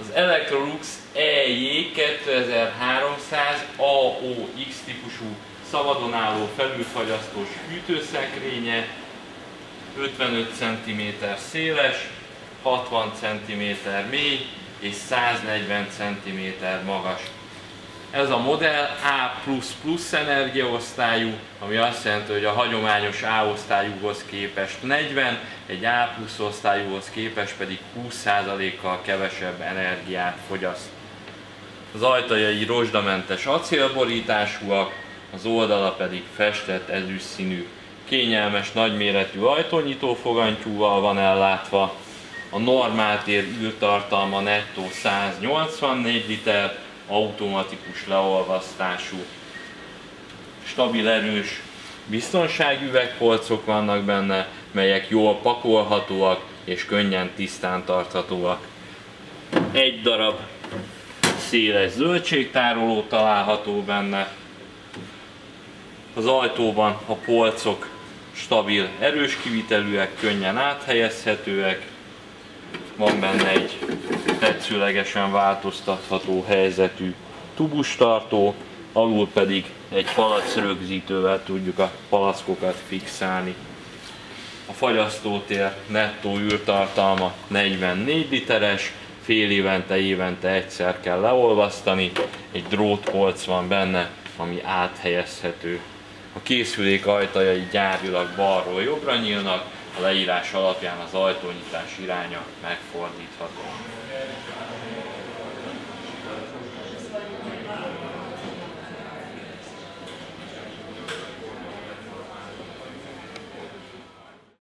Az Electrolux EJ 2300 AOX típusú szabadon álló felülfagyasztós hűtőszekrénye 55 cm széles, 60 cm mély és 140 cm magas. Ez a modell A++ energiaosztályú, ami azt jelenti, hogy a hagyományos A osztályúhoz képest 40, egy A osztályúhoz képest pedig 20%-kal kevesebb energiát fogyaszt. Az ajtajai rozsdamentes acélborításúak, az oldala pedig festett ezüst színű. Kényelmes nagyméretű ajtónyitó fogantyúval van ellátva, a normál tér űrtartalma nettó 184 liter, automatikus leolvasztású, stabil erős biztonsági üvegpolcok vannak benne, melyek jól pakolhatóak és könnyen tisztán tarthatóak. Egy darab széles zöldségtároló található benne. Az ajtóban a polcok stabil, erős kivitelűek, könnyen áthelyezhetőek. Van benne egy tetszőlegesen változtatható helyzetű tubustartó, alul pedig egy palac rögzítővel tudjuk a palackokat fixálni. A fagyasztótér nettó űrtartalma 44 literes, fél évente, évente egyszer kell leolvasztani, egy drótpolc van benne, ami áthelyezhető. A készülék ajtajai gyárilag balról jobbra nyílnak, leírás alapján az ajtónyitás iránya megfordítható.